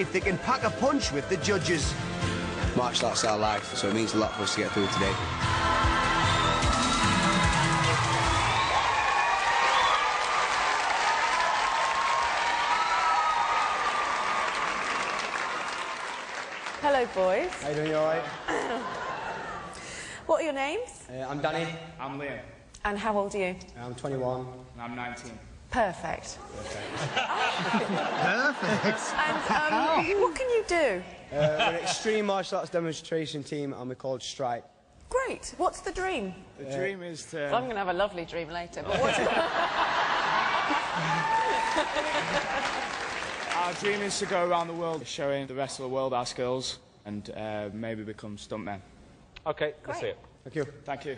if they can pack a punch with the judges. Martial arts our life, so it means a lot for us to get through today. Hello, boys. How you doing? You all right? What are your names? Uh, I'm Danny. I'm Liam. And how old are you? I'm 21. And I'm 19. Perfect. Perfect. And um, what can you do? Uh, we're an extreme martial arts demonstration team and we're called Strike. Great. What's the dream? The dream is to. I'm going to have a lovely dream later. But what's. Our dream is to go around the world showing the rest of the world our skills and uh, maybe become stuntmen. Okay, let's see Great. it. Thank you. Thank you.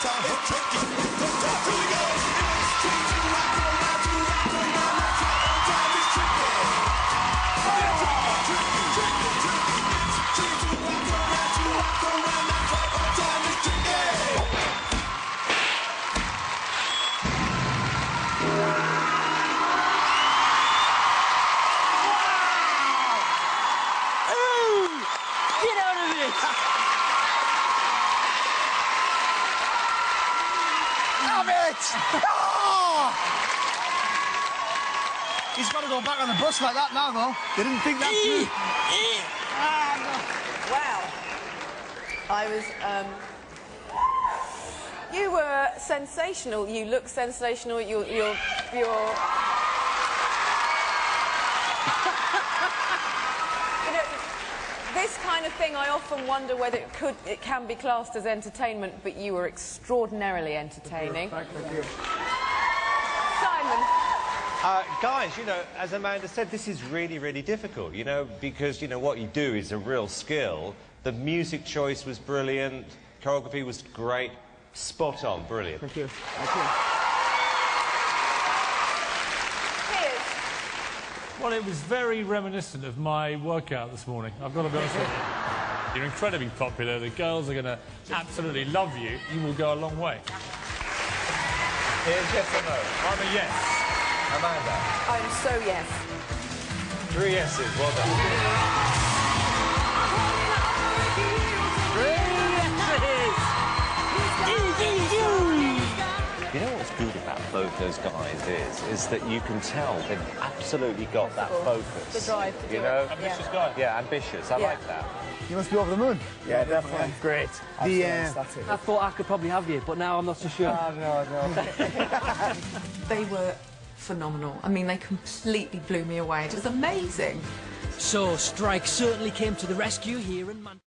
time. Damn it! Oh! He's got to go back on the bus like that now, though. They didn't think that through. Wow. I was... Um... You were sensational. You look sensational. You're... You're... you're... you know, this kind of thing, I often wonder whether it could, it can be classed as entertainment, but you were extraordinarily entertaining. Thank you. Simon, Uh, guys, you know, as Amanda said, this is really, really difficult, you know, because, you know, what you do is a real skill. The music choice was brilliant, choreography was great, spot on, brilliant. Thank you. Piers, Well, it was very reminiscent of my workout this morning. I've got to be honest with you. You're incredibly popular. The girls are going to absolutely love you. You will go a long way. Here's yes or no. I'm a yes. Amanda. I'm so yes. Three yeses, well done. Good about both those guys is, is that you can tell they've absolutely got that focus. The drive to you know? it. Ambitious Yeah. guy. Yeah, ambitious. I Yeah. like that. You must be over the moon. Yeah, definitely. Great. The, uh, I thought I could probably have you, but now I'm not so sure. Ah, no, no. They were phenomenal. I mean, they completely blew me away. It was amazing. So, Strike certainly came to the rescue here in Manchester.